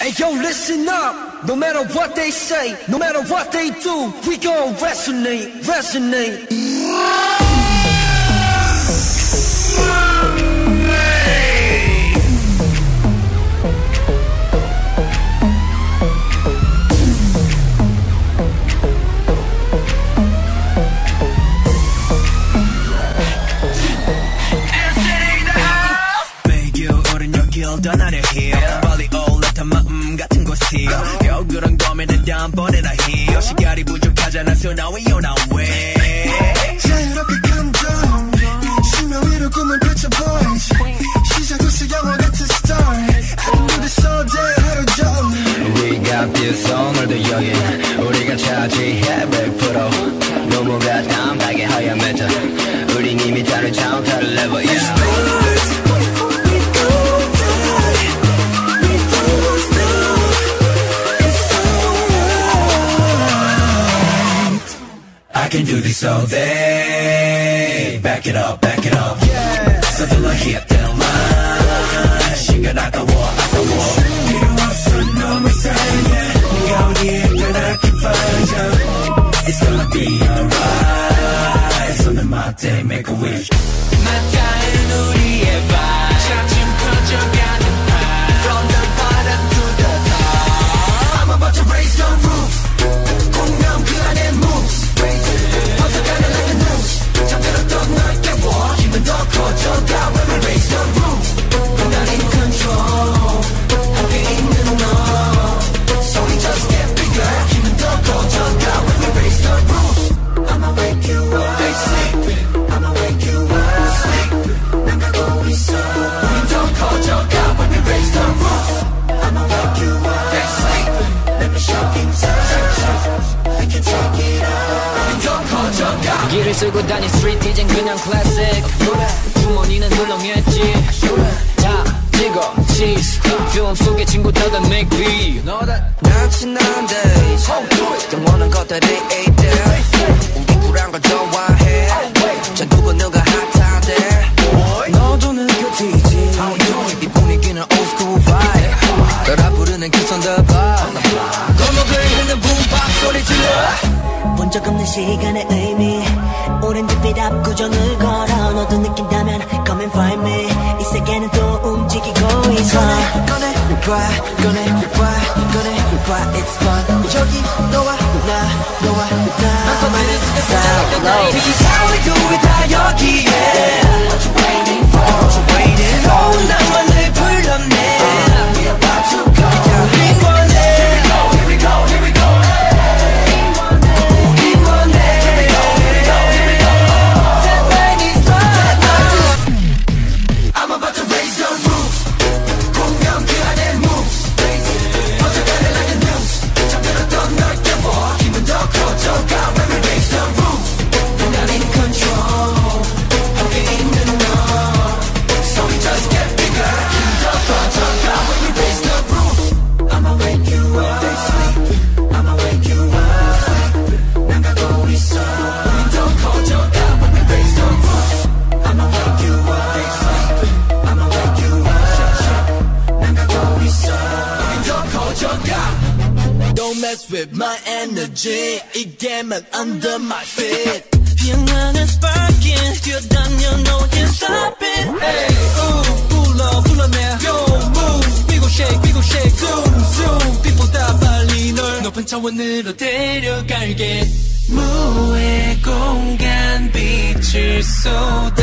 Hey yo, listen up. No matter what they say, no matter what they do, we gon' resonate, resonate. 같은 곳이 겨울은 고민을 다음번에 나 해 시간이 부족하잖아 so now we on our way. 자유롭게 감정. 심야 위로 꿈을 펼쳐 boys 시작부터 영화 같은 story. I can do this all day 하루 종일. We got this 오늘도 여긴 우리가 차지해 100% 너무가 담백하게 하얀 우린 이미 다른 차원 다른 level yeah. I can do this all day. Back it up, back it up. Yeah. Something like hit the line. 시간 아까워, 아까워. 필요 없어, 너무 이상해. 네가 어디에 있든 I can find you. It's gonna be alright. 손을 맞대, make a wish. 맞닿은 우리의 발. 쓰고 다닌 street 이젠 그냥 클래식 주머니는 헐렁했지. 자 찍어. 치즈 필름 속의 친구들은 make me 난 지난 days 영원한 것들이 있대 우리 쿨한 걸 좋아해. 자 누구 누가 핫하대? 너도 느껴지지? 이 분위기는 old school vibe. 따라 부르는 그 선더바 골목을 흐르는 boom bap 소리 질러. 본 적 없는 시간의 의미 오렌지빛 압구정을 걸어 너도 느낀다면 come and find me 이 세계는 또 움직이고 있어 꺼내 봐 꺼내 봐 꺼내 봐 it's fun 여기 너와 나 너와 나만의 style This is how we do it 다 여기에 What you waiting for What you waiting for 더 커져가 Don't mess with my energy 이게만 under my feet 피어나는 sparking 뛰어다녀 no can stop it Hey ooh 불러 불러내 Yo move we gon' shake we gon' shake zoom zoom 빛보다 빨리 널 높은 차원으로 데려갈게 무의 공간 빛을 쏟아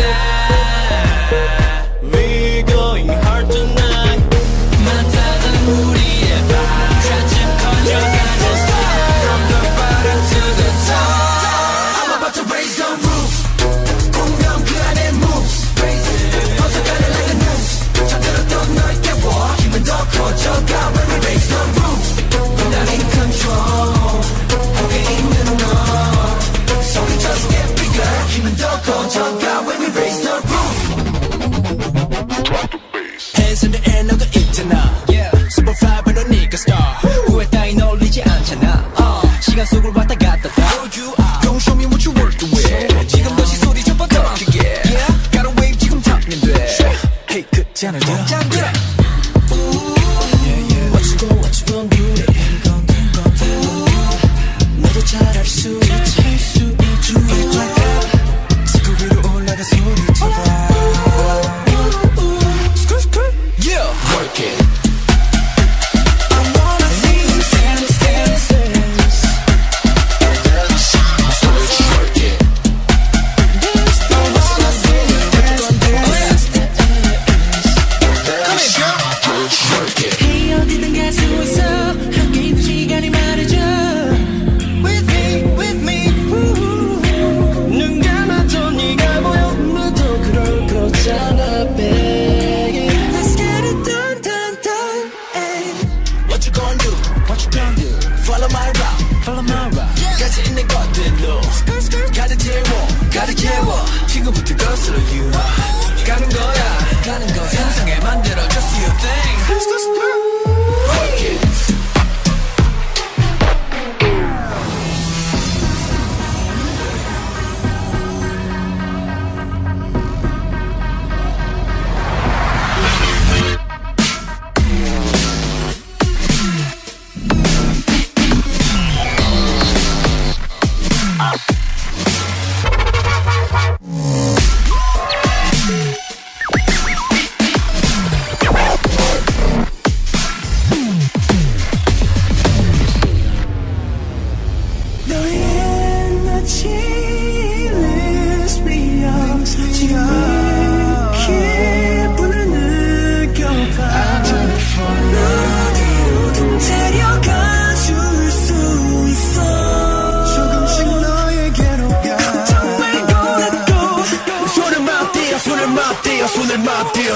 시간 속을 왔다 갔다 다 Don't show me what you working with 지금 너시 소리 좀더 크게 yeah. Got a wave 지금 타면 돼 Hey 그 잔을 들어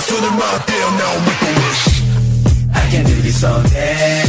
손을 now, make a wish I can do this someday.